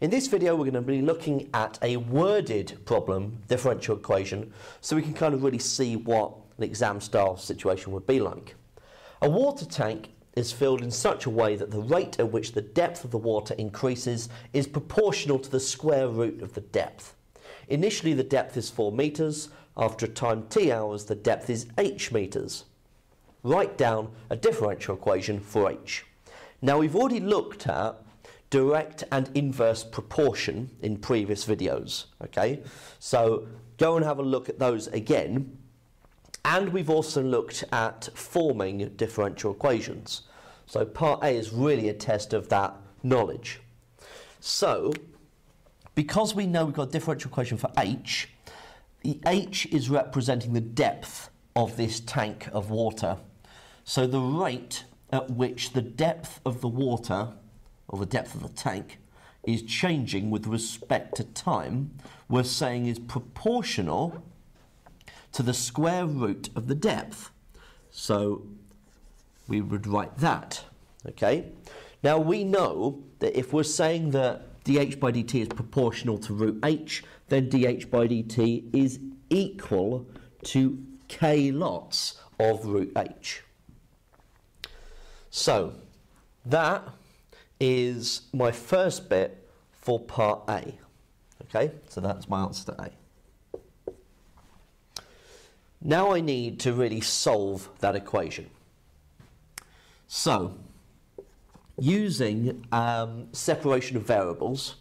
In this video we're going to be looking at a worded problem differential equation so we can kind of really see what an exam style situation would be like. A water tank is filled in such a way that the rate at which the depth of the water increases is proportional to the square root of the depth. Initially the depth is 4 metres, after a time t hours the depth is h metres. Write down a differential equation for h. Now we've already looked at direct and inverse proportion in previous videos, okay? So go and have a look at those again. And we've also looked at forming differential equations. So part A is really a test of that knowledge. So, because we know we've got a differential equation for H, the H is representing the depth of this tank of water. So the rate at which the depth of the water, or the depth of the tank, is changing with respect to time, we're saying is proportional to the square root of the depth. So we would write that, okay? Now we know that if we're saying that dh by dt is proportional to root h, then dh by dt is equal to k lots of root h. So that is my first bit for part A. Okay, so that's my answer to A. Now I need to really solve that equation. So, using um, separation of variables,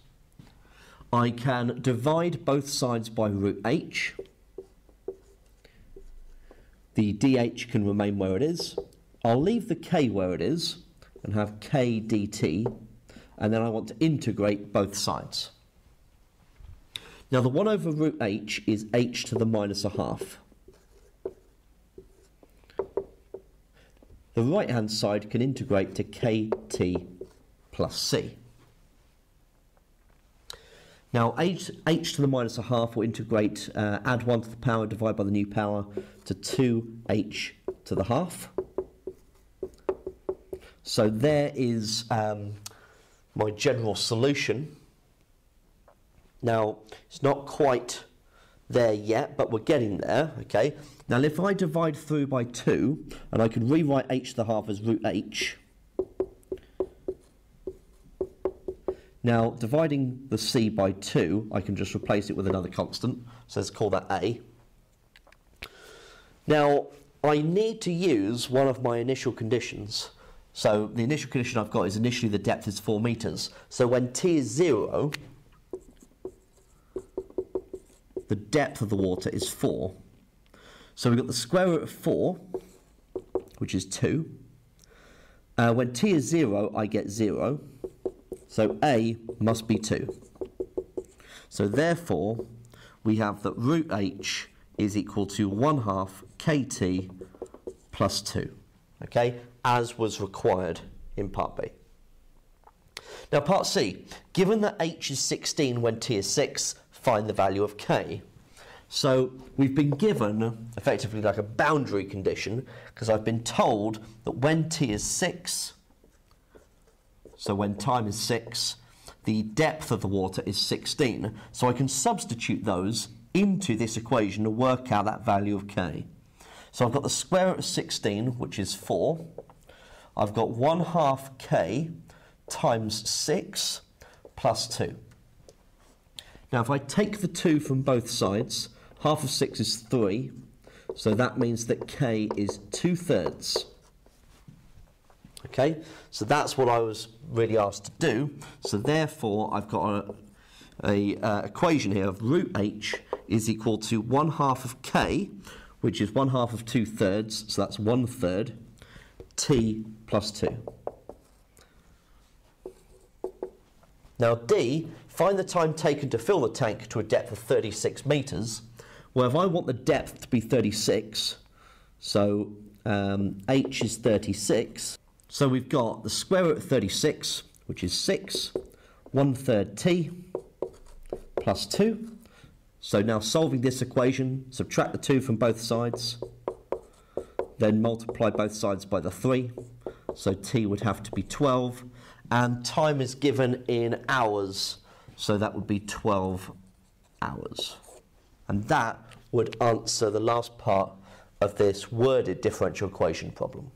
I can divide both sides by root h. The dh can remain where it is. I'll leave the k where it is and have k dt, and then I want to integrate both sides. Now the 1 over root h is h to the minus a half. The right hand side can integrate to kt plus c. Now h, h to the minus a half will integrate, uh, add 1 to the power, divide by the new power to 2h to the half. So there is um, my general solution. Now, it's not quite there yet, but we're getting there, okay? Now, if I divide through by 2, and I can rewrite h to the half as root h, now, dividing the c by 2, I can just replace it with another constant, so let's call that a. Now, I need to use one of my initial conditions. So the initial condition I've got is initially the depth is 4 metres. So when t is 0, the depth of the water is 4. So we've got the square root of 4, which is 2. Uh, when t is 0, I get 0. So a must be 2. So therefore, we have that root h is equal to 1 half kt plus 2. Okay, as was required in part B. Now part C, given that h is 16 when t is 6, find the value of k. So we've been given effectively like a boundary condition because I've been told that when t is 6, so when time is 6, the depth of the water is 16. So I can substitute those into this equation to work out that value of k. So I've got the square root of 16, which is 4. I've got 1 half k times 6 plus 2. Now if I take the 2 from both sides, half of 6 is 3, so that means that k is 2 thirds. Okay, so that's what I was really asked to do. So therefore I've got a, a uh, equation here of root h is equal to 1 half of k, which is 1 half of 2 thirds, so that's 1 third, t plus 2. Now D, find the time taken to fill the tank to a depth of 36 metres. Well, if I want the depth to be 36, so um, h is 36, so we've got the square root of 36, which is 6, 1 third t, plus 2. So now solving this equation, subtract the 2 from both sides, then multiply both sides by the 3. So t would have to be 12. And time is given in hours. So that would be 12 hours. And that would answer the last part of this worded differential equation problem.